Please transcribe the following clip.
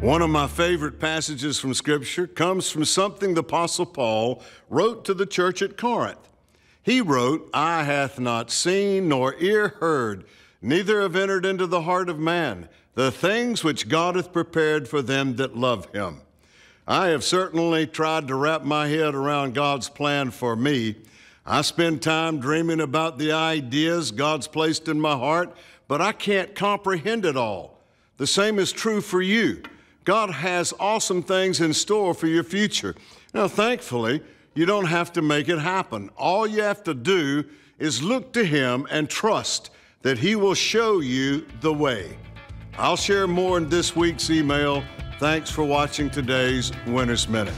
One of my favorite passages from Scripture comes from something the Apostle Paul wrote to the church at Corinth. He wrote, Eye hath not seen, nor ear heard, neither have entered into the heart of man the things which God hath prepared for them that love him. I have certainly tried to wrap my head around God's plan for me. I spend time dreaming about the ideas God's placed in my heart, but I can't comprehend it all. The same is true for you. God has awesome things in store for your future. Now, thankfully, you don't have to make it happen. All you have to do is look to Him and trust that He will show you the way. I'll share more in this week's email. Thanks for watching today's Winner's Minute.